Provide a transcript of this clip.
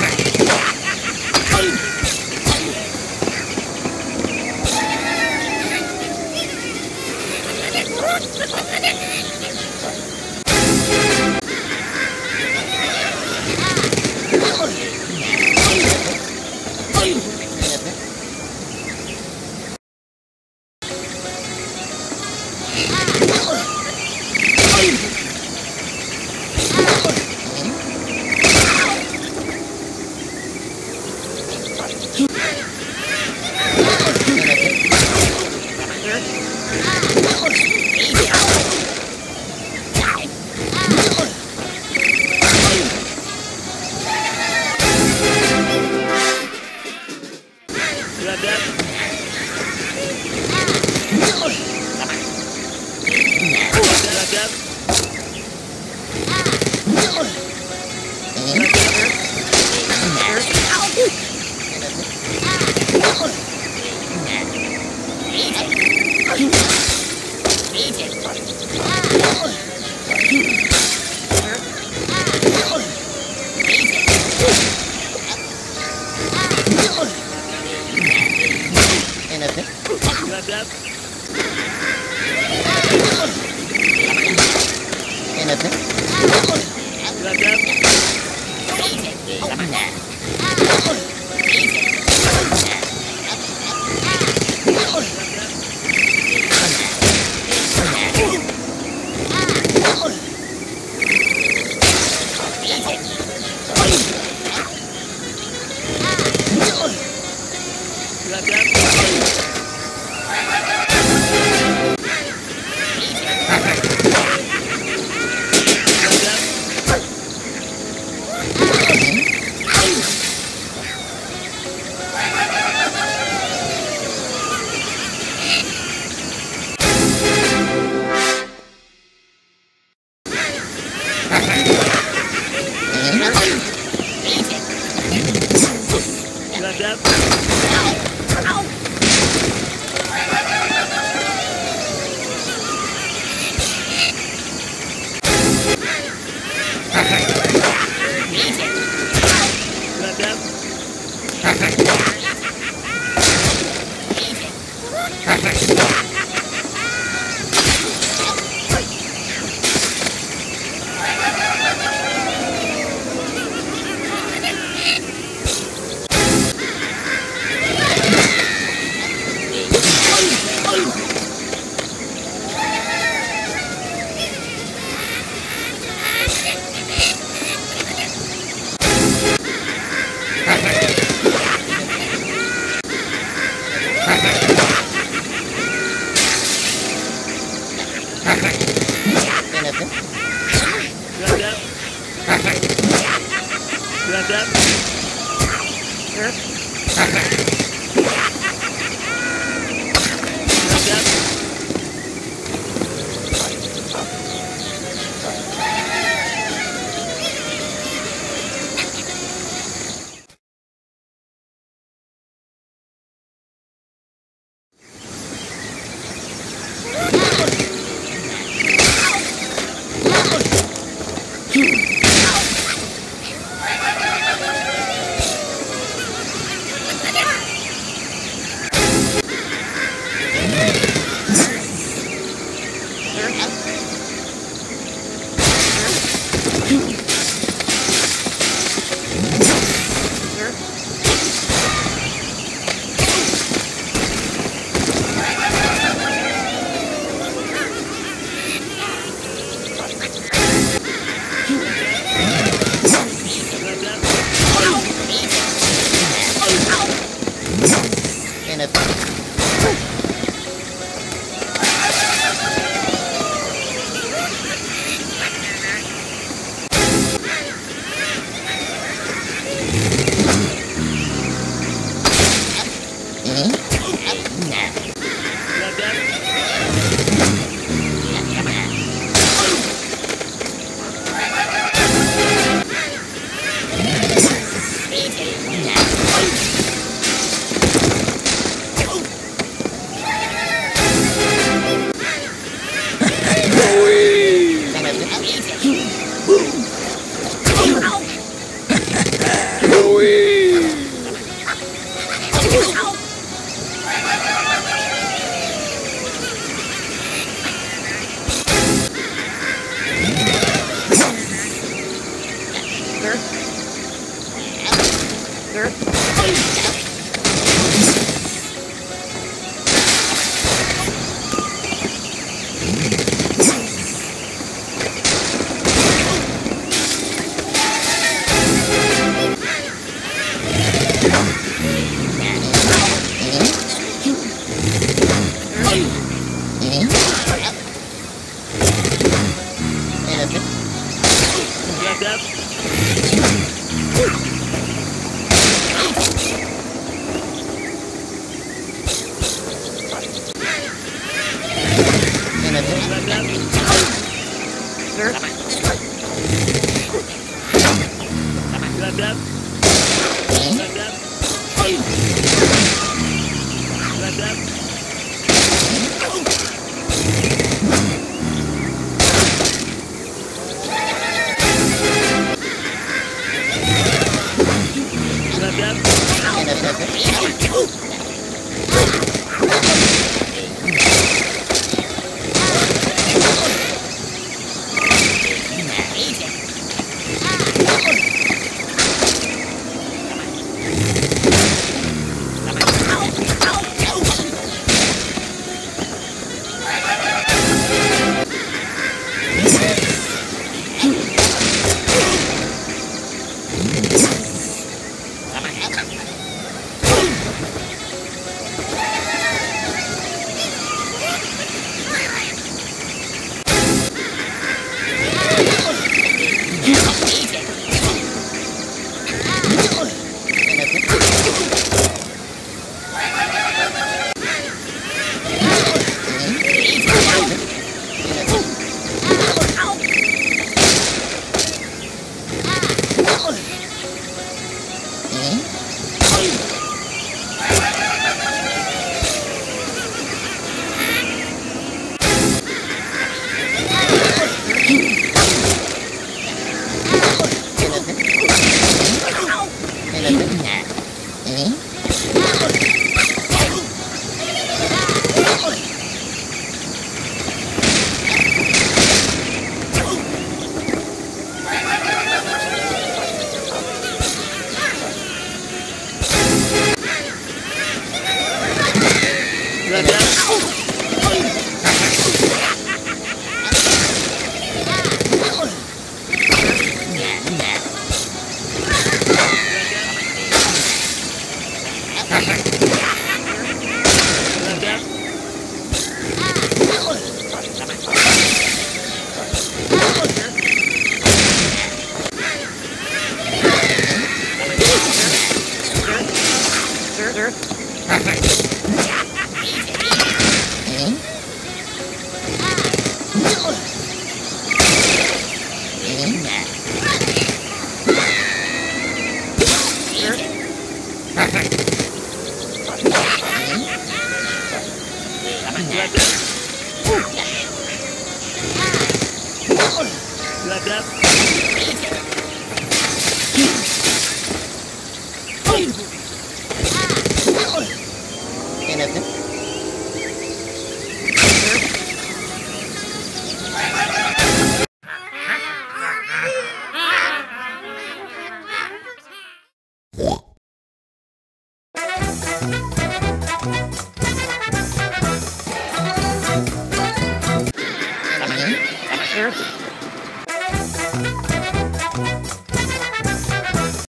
Perfect. nete. Nete. Nete. You got that? Lihat, lihat. burger. You like that?